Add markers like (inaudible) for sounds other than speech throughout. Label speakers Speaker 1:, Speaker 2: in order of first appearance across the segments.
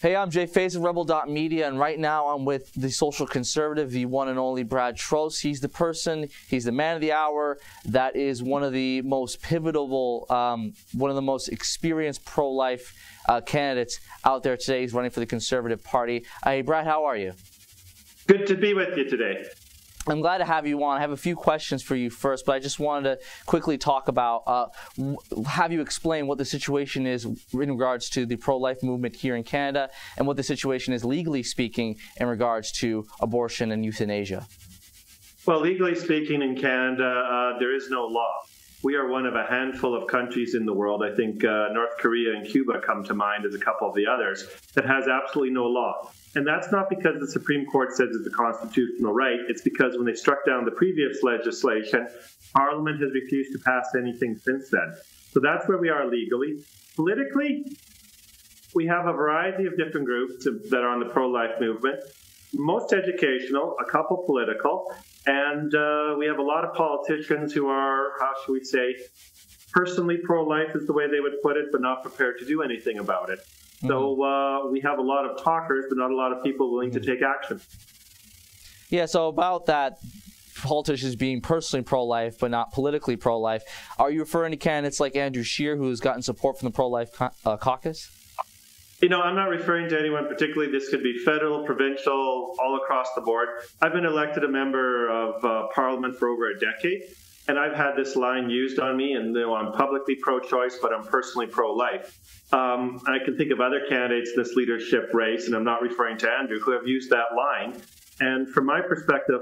Speaker 1: Hey, I'm Jay Fayza of Rebel.media, and right now I'm with the social conservative, the one and only Brad Trost. He's the person, he's the man of the hour that is one of the most pivotal, um, one of the most experienced pro life uh, candidates out there today. He's running for the Conservative Party. Hey, Brad, how are you?
Speaker 2: Good to be with you today.
Speaker 1: I'm glad to have you on. I have a few questions for you first, but I just wanted to quickly talk about, uh, have you explain what the situation is in regards to the pro-life movement here in Canada and what the situation is legally speaking in regards to abortion and euthanasia.
Speaker 2: Well, legally speaking in Canada, uh, there is no law. We are one of a handful of countries in the world. I think uh, North Korea and Cuba come to mind as a couple of the others that has absolutely no law. And that's not because the Supreme Court says it's a constitutional right. It's because when they struck down the previous legislation, Parliament has refused to pass anything since then. So that's where we are legally. Politically, we have a variety of different groups that are on the pro life movement, most educational, a couple political, and uh, we have a lot of politicians who are, how should we say, personally pro life is the way they would put it, but not prepared to do anything about it. So mm-hmm. uh, we have a lot of talkers, but not a lot of people willing to take action.
Speaker 1: Yeah, so about that, politicians being personally pro-life but not politically pro-life, are you referring to candidates like Andrew Scheer, who's gotten support from the pro-life uh, caucus?
Speaker 2: You know, I'm not referring to anyone particularly. This could be federal, provincial, all across the board. I've been elected a member of uh, Parliament for over a decade, and I've had this line used on me, and know, I'm publicly pro-choice, but I'm personally pro-life. Um, I can think of other candidates in this leadership race, and I'm not referring to Andrew, who have used that line. And from my perspective,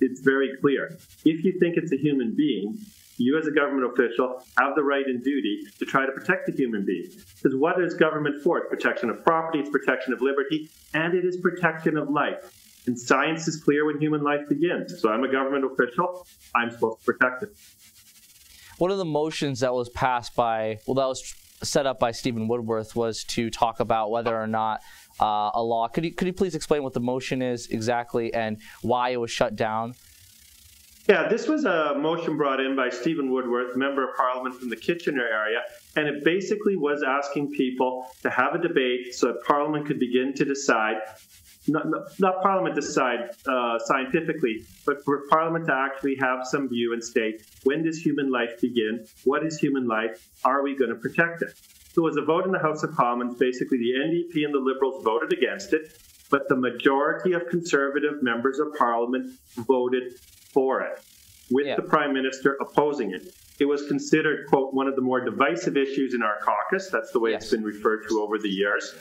Speaker 2: it's very clear. If you think it's a human being, you as a government official have the right and duty to try to protect the human being. Because what is government for? It's protection of property, it's protection of liberty, and it is protection of life. And science is clear when human life begins. So I'm a government official, I'm supposed to protect it.
Speaker 1: One of the motions that was passed by, well, that was set up by Stephen Woodworth was to talk about whether or not uh, a law. Could you could you please explain what the motion is exactly and why it was shut down?
Speaker 2: Yeah, this was a motion brought in by Stephen Woodworth, member of parliament from the Kitchener area, and it basically was asking people to have a debate so that parliament could begin to decide not, not, not Parliament decide uh, scientifically, but for Parliament to actually have some view and state when does human life begin? What is human life? Are we going to protect it? So it was a vote in the House of Commons. Basically, the NDP and the Liberals voted against it, but the majority of Conservative members of Parliament voted for it, with yeah. the Prime Minister opposing it. It was considered, quote, one of the more divisive issues in our caucus. That's the way yes. it's been referred to over the years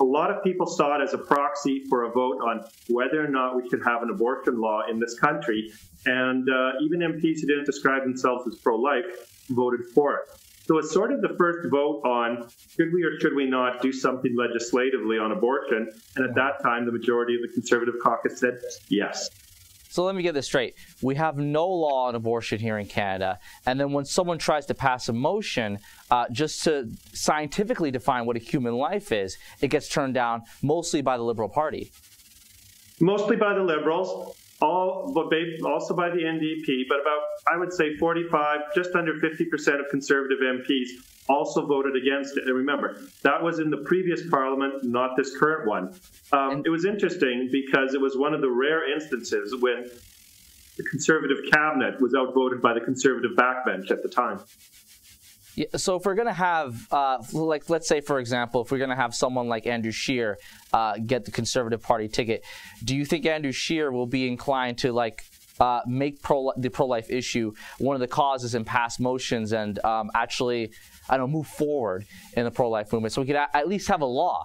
Speaker 2: a lot of people saw it as a proxy for a vote on whether or not we should have an abortion law in this country. And uh, even MPs who didn't describe themselves as pro life voted for it. So it's sort of the first vote on should we or should we not do something legislatively on abortion. And at that time, the majority of the Conservative caucus said yes.
Speaker 1: So let me get this straight. We have no law on abortion here in Canada. And then when someone tries to pass a motion uh, just to scientifically define what a human life is, it gets turned down mostly by the Liberal Party.
Speaker 2: Mostly by the Liberals, all, but also by the NDP, but about, I would say, 45, just under 50% of Conservative MPs also voted against it. And remember, that was in the previous parliament, not this current one. Um, it was interesting because it was one of the rare instances when the conservative cabinet was outvoted by the conservative backbench at the time.
Speaker 1: Yeah, so if we're going to have, uh, like, let's say, for example, if we're going to have someone like Andrew Scheer uh, get the Conservative Party ticket, do you think Andrew Scheer will be inclined to, like, uh, make pro the pro-life issue one of the causes in past motions and um, actually I don't move forward in the pro-life movement so we could at least have a law?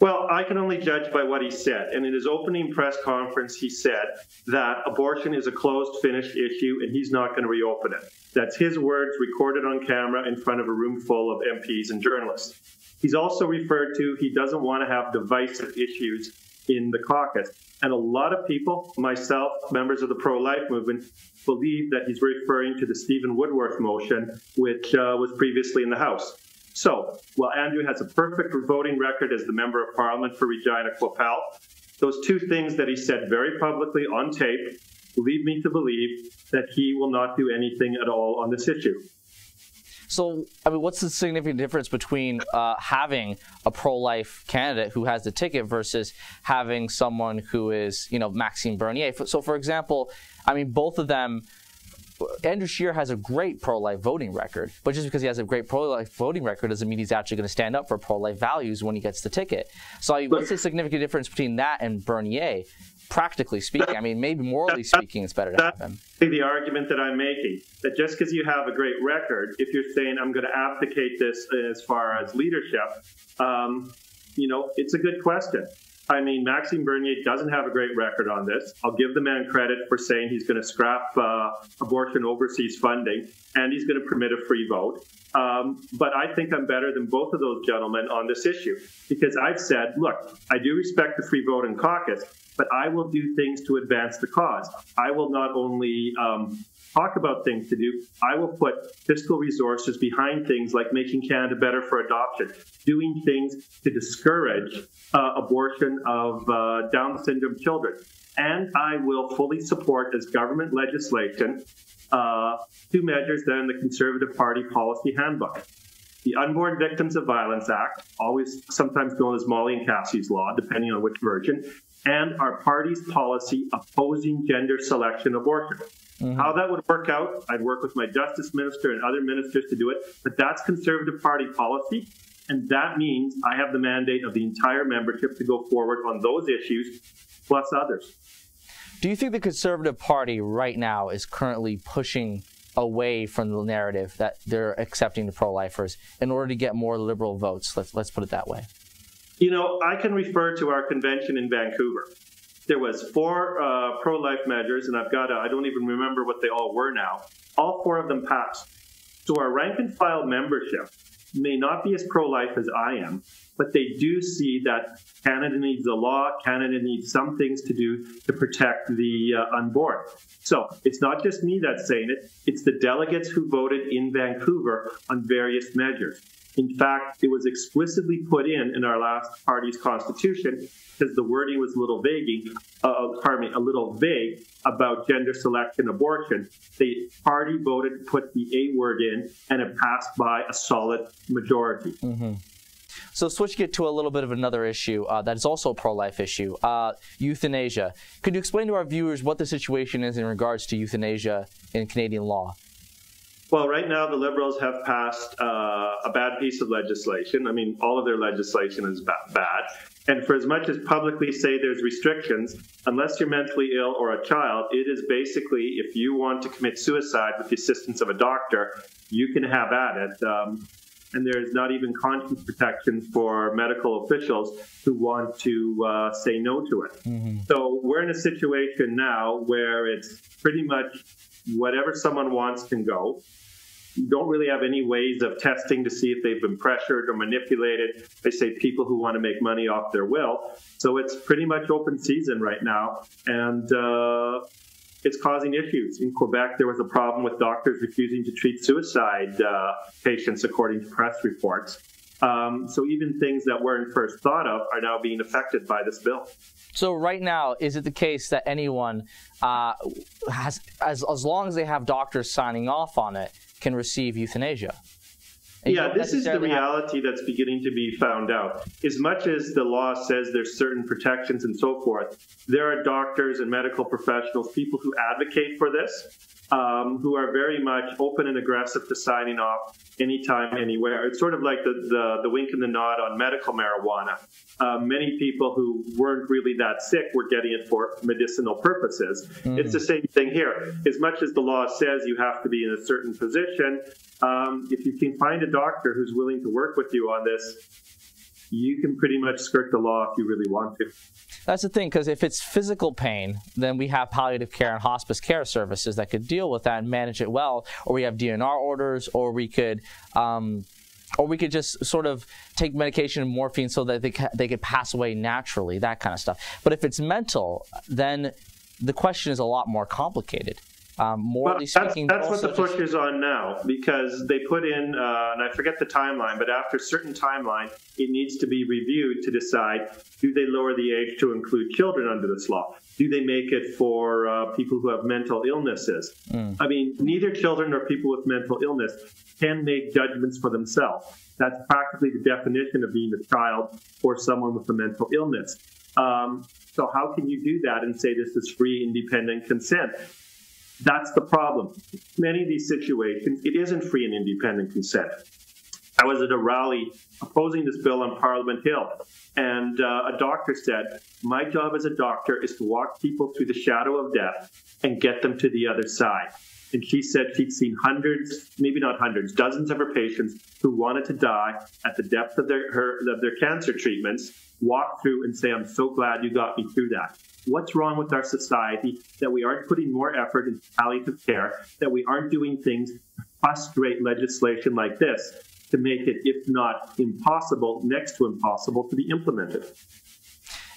Speaker 2: Well, I can only judge by what he said. And in his opening press conference, he said that abortion is a closed, finished issue and he's not going to reopen it. That's his words recorded on camera in front of a room full of MPs and journalists. He's also referred to he doesn't want to have divisive issues in the caucus. And a lot of people, myself, members of the pro life movement, believe that he's referring to the Stephen Woodworth motion, which uh, was previously in the House. So, while Andrew has a perfect voting record as the Member of Parliament for Regina Qu'Appelle, those two things that he said very publicly on tape lead me to believe that he will not do anything at all on this issue.
Speaker 1: So, I mean, what's the significant difference between uh, having a pro-life candidate who has the ticket versus having someone who is, you know, Maxime Bernier? So, for example, I mean, both of them. Andrew Scheer has a great pro-life voting record, but just because he has a great pro-life voting record doesn't mean he's actually going to stand up for pro-life values when he gets the ticket. So, I what's the significant difference between that and Bernier? practically speaking. I mean, maybe morally speaking, it's better to have him.
Speaker 2: The argument that I'm making that just because you have a great record, if you're saying I'm going to abdicate this as far as leadership, um, you know, it's a good question. I mean, Maxime Bernier doesn't have a great record on this. I'll give the man credit for saying he's going to scrap uh, abortion overseas funding and he's going to permit a free vote. Um, but I think I'm better than both of those gentlemen on this issue because I've said, look, I do respect the free vote in caucus, but I will do things to advance the cause. I will not only um, talk about things to do, I will put fiscal resources behind things like making Canada better for adoption, doing things to discourage uh, abortion of uh, Down syndrome children. And I will fully support as government legislation uh, two measures that in the Conservative Party policy handbook. The Unborn Victims of Violence Act, always sometimes known as Molly and Cassie's Law, depending on which version, and our party's policy opposing gender selection abortion. Mm-hmm. How that would work out, I'd work with my justice minister and other ministers to do it, but that's Conservative Party policy. And that means I have the mandate of the entire membership to go forward on those issues, plus others.
Speaker 1: Do you think the Conservative Party right now is currently pushing away from the narrative that they're accepting the pro-lifers in order to get more liberal votes? Let's let's put it that way.
Speaker 2: You know, I can refer to our convention in Vancouver. There was four uh, pro-life measures, and I've got I don't even remember what they all were now. All four of them passed. So our rank and file membership may not be as pro-life as I am, but they do see that Canada needs a law. Canada needs some things to do to protect the uh, unborn. So it's not just me that's saying it; it's the delegates who voted in Vancouver on various measures. In fact, it was explicitly put in in our last party's constitution because the wording was a little vague, uh, pardon me, a little vague about gender selection abortion. The party voted to put the A word in, and it passed by a solid majority.
Speaker 1: Mm-hmm. So switching it to a little bit of another issue uh, that is also a pro-life issue, uh, euthanasia. Could you explain to our viewers what the situation is in regards to euthanasia in Canadian law?
Speaker 2: Well, right now the Liberals have passed uh, a bad piece of legislation. I mean, all of their legislation is bad. And for as much as publicly say there's restrictions, unless you're mentally ill or a child, it is basically if you want to commit suicide with the assistance of a doctor, you can have at it. Um, and there's not even conscience protection for medical officials who want to uh, say no to it. Mm-hmm. So we're in a situation now where it's pretty much whatever someone wants can go You don't really have any ways of testing to see if they've been pressured or manipulated. They say people who want to make money off their will. So it's pretty much open season right now. And uh, it's causing issues. In Quebec, there was a problem with doctors refusing to treat suicide uh, patients, according to press reports. Um, so even things that weren't first thought of are now being affected by this bill.
Speaker 1: So right now, is it the case that anyone uh, has, as as long as they have doctors signing off on it, can receive euthanasia.
Speaker 2: And yeah, this is the reality have... that's beginning to be found out. As much as the law says there's certain protections and so forth, there are doctors and medical professionals, people who advocate for this, um, who are very much open and aggressive to signing off anytime, anywhere. It's sort of like the, the, the wink and the nod on medical marijuana. Uh, many people who weren't really that sick were getting it for medicinal purposes. Mm-hmm. It's the same thing here. As much as the law says you have to be in a certain position, um, if you can find a doctor who's willing to work with you on this, you can pretty much skirt the law if you really want to.
Speaker 1: That's the thing, because if it's physical pain, then we have palliative care and hospice care services that could deal with that and manage it well, or we have DNR orders, or we could. Um, or we could just sort of take medication and morphine so that they, ca- they could pass away naturally, that kind of stuff. But if it's mental, then the question is a lot more complicated. Um, morally
Speaker 2: well,
Speaker 1: speaking,
Speaker 2: that's, that's what the push
Speaker 1: just...
Speaker 2: is on now because they put in, uh, and I forget the timeline, but after a certain timeline, it needs to be reviewed to decide do they lower the age to include children under this law? Do they make it for uh, people who have mental illnesses? Mm. I mean, neither children nor people with mental illness can make judgments for themselves. That's practically the definition of being a child or someone with a mental illness. Um, so, how can you do that and say this is free, independent consent? That's the problem. Many of these situations, it isn't free and independent consent. I was at a rally opposing this bill on Parliament Hill, and uh, a doctor said, My job as a doctor is to walk people through the shadow of death and get them to the other side. And she said she'd seen hundreds, maybe not hundreds, dozens of her patients who wanted to die at the depth of their, her, of their cancer treatments, walk through and say, I'm so glad you got me through that. What's wrong with our society that we aren't putting more effort into palliative care, that we aren't doing things to frustrate legislation like this to make it, if not impossible, next to impossible to be implemented?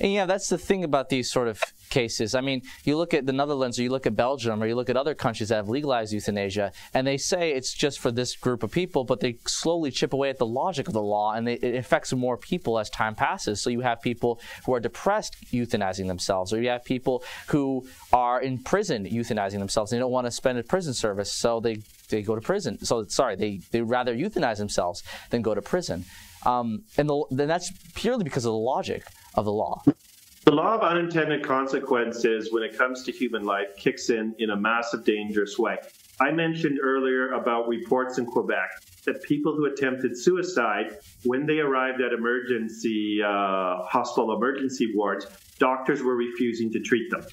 Speaker 1: And yeah, that's the thing about these sort of cases. I mean, you look at the Netherlands or you look at Belgium or you look at other countries that have legalized euthanasia, and they say it's just for this group of people, but they slowly chip away at the logic of the law, and it affects more people as time passes. So you have people who are depressed euthanizing themselves, or you have people who are in prison euthanizing themselves. They don't want to spend a prison service, so they they go to prison. So sorry, they they rather euthanize themselves than go to prison. Um, and the, then that's purely because of the logic of the law.
Speaker 2: The law of unintended consequences when it comes to human life kicks in in a massive, dangerous way. I mentioned earlier about reports in Quebec that people who attempted suicide, when they arrived at emergency uh, hospital emergency wards, doctors were refusing to treat them.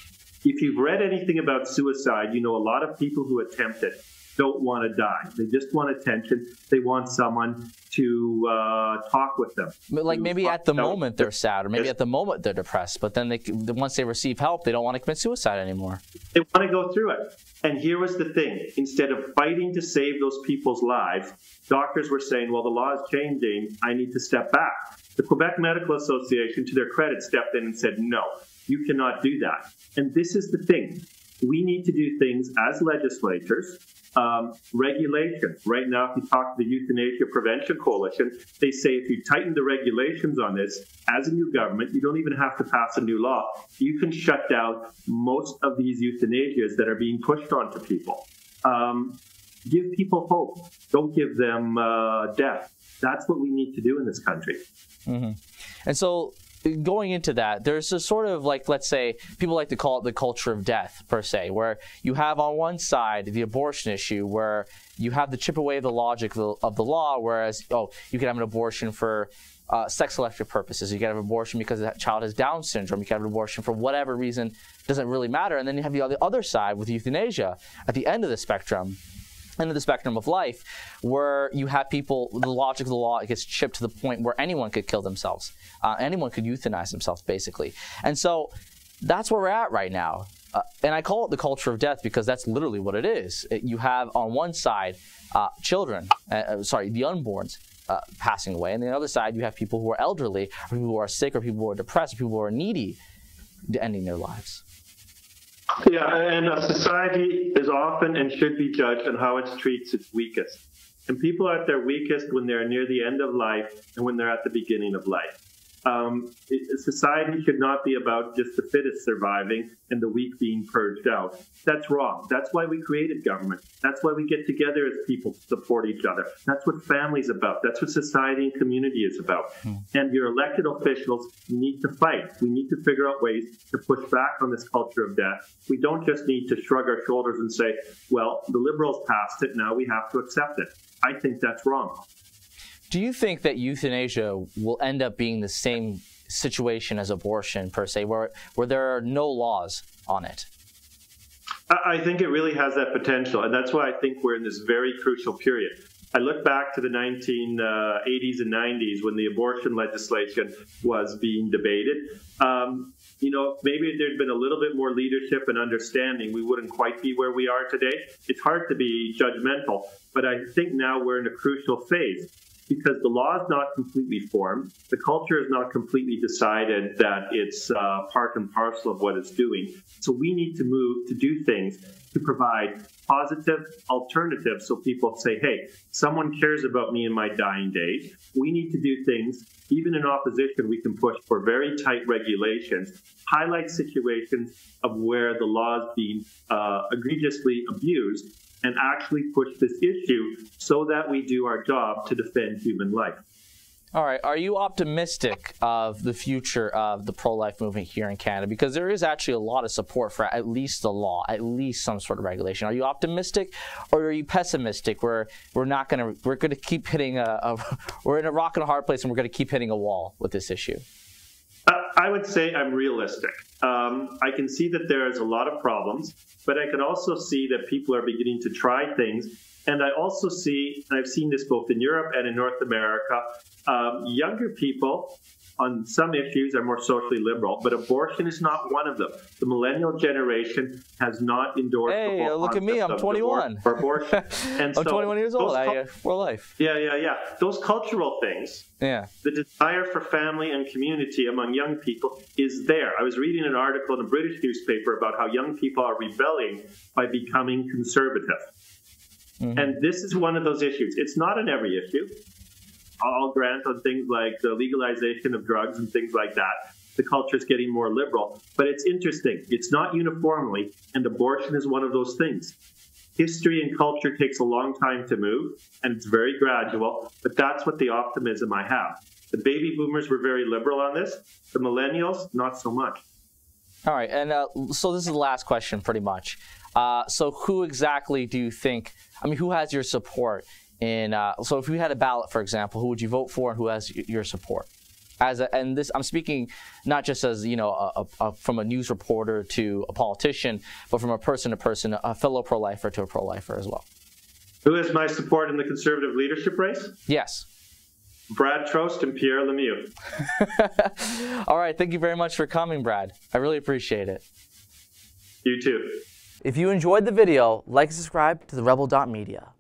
Speaker 2: If you've read anything about suicide, you know a lot of people who attempt it don't want to die. They just want attention. They want someone to uh, talk with them.
Speaker 1: But like maybe at the moment they're sad, or maybe at the moment they're depressed. But then they, once they receive help, they don't want to commit suicide anymore.
Speaker 2: They want to go through it. And here was the thing: instead of fighting to save those people's lives, doctors were saying, "Well, the law is changing. I need to step back." The Quebec Medical Association, to their credit, stepped in and said, "No, you cannot do that." And this is the thing: we need to do things as legislators um, regulations. Right now, if you talk to the Euthanasia Prevention Coalition, they say if you tighten the regulations on this, as a new government, you don't even have to pass a new law. You can shut down most of these euthanasias that are being pushed onto people. Um, give people hope. Don't give them uh, death. That's what we need to do in this country.
Speaker 1: Mm-hmm. And so going into that, there's a sort of like, let's say, people like to call it the culture of death, per se, where you have on one side the abortion issue, where you have the chip away the logic of the, law, whereas, oh, you can have an abortion for uh, sex selective purposes. You can have an abortion because the child has Down syndrome. You can have an abortion for whatever reason. It doesn't really matter. And then you have the other side with euthanasia at the end of the spectrum end of the spectrum of life where you have people, the logic of the law gets chipped to the point where anyone could kill themselves. Uh, anyone could euthanize themselves, basically. And so that's where we're at right now. Uh, and I call it the culture of death because that's literally what it is. It, you have on one side uh, children, uh, uh, sorry, the unborns. Uh, passing away, and the other side, you have people who are elderly, or people who are sick, or people who are depressed, or people who are needy, ending their lives.
Speaker 2: Yeah, and a society is often and should be judged on how it treats its weakest. And people are at their weakest when they're near the end of life and when they're at the beginning of life um, it, society should not be about just the fittest surviving and the weak being purged out. That's wrong. That's why we created government. That's why we get together as people to support each other. That's what family's about. That's what society and community is about. Hmm. And your elected officials need to fight. We need to figure out ways to push back on this culture of death. We don't just need to shrug our shoulders and say, well, the liberals passed it, now we have to accept it. I think that's wrong.
Speaker 1: Do you think that euthanasia will end up being the same situation as abortion per se, where where there are no laws on it?
Speaker 2: I think it really has that potential, and that's why I think we're in this very crucial period. I look back to the 1980s and 90s when the abortion legislation was being debated. Um, you know, maybe there'd been a little bit more leadership and understanding, we wouldn't quite be where we are today. It's hard to be judgmental, but I think now we're in a crucial phase because the law is not completely formed. The culture is not completely decided that it's uh, part and parcel of what it's doing. So we need to move to do things to provide positive alternatives so people say, hey, someone cares about me in my dying days. We need to do things, even in opposition, we can push for very tight regulations, highlight situations of where the law is being uh, egregiously abused, and actually push this issue so that we do our job to defend human life.
Speaker 1: All right. Are you optimistic of the future of the pro life movement here in Canada? Because there is actually a lot of support for at least the law, at least some sort of regulation. Are you optimistic or are you pessimistic where we're not going to, we're going to keep hitting a, a, (laughs) we're in a rock and a hard place and we're going to keep hitting a wall with this issue?
Speaker 2: I would say I'm realistic. Um, I can see that there is a lot of problems, but I can also see that people are beginning to try things. And I also see, and I've seen this both in Europe and in North America, um, younger people on some issues are more socially liberal, but abortion is not one of them. The millennial generation has not endorsed.
Speaker 1: Hey, look at me! I'm 21.
Speaker 2: For abortion, (laughs)
Speaker 1: and I'm so 21 years old. I, uh, for life.
Speaker 2: Yeah, yeah, yeah. Those cultural things.
Speaker 1: Yeah.
Speaker 2: The desire for family and community among young people is there. I was reading an article in a British newspaper about how young people are rebelling by becoming conservative. Mm-hmm. And this is one of those issues. It's not in every issue. I'll grant on things like the legalization of drugs and things like that. The culture is getting more liberal, but it's interesting. It's not uniformly, and abortion is one of those things. History and culture takes a long time to move, and it's very gradual, but that's what the optimism I have. The baby boomers were very liberal on this, the millennials, not so much.
Speaker 1: All right, and uh, so this is the last question, pretty much. Uh, so, who exactly do you think? I mean, who has your support in uh, so if you had a ballot, for example, who would you vote for and who has your support? As a, and this, I'm speaking not just as you know, a, a, from a news reporter to a politician, but from a person to person, a fellow pro-lifer to a pro-lifer as well.
Speaker 2: Who has my support in the conservative leadership race?
Speaker 1: Yes.
Speaker 2: Brad Trost and Pierre Lemieux. (laughs)
Speaker 1: All right. Thank you very much for coming, Brad. I really appreciate it.
Speaker 2: You too.
Speaker 1: If you enjoyed the video, like and subscribe to the Rebel Media.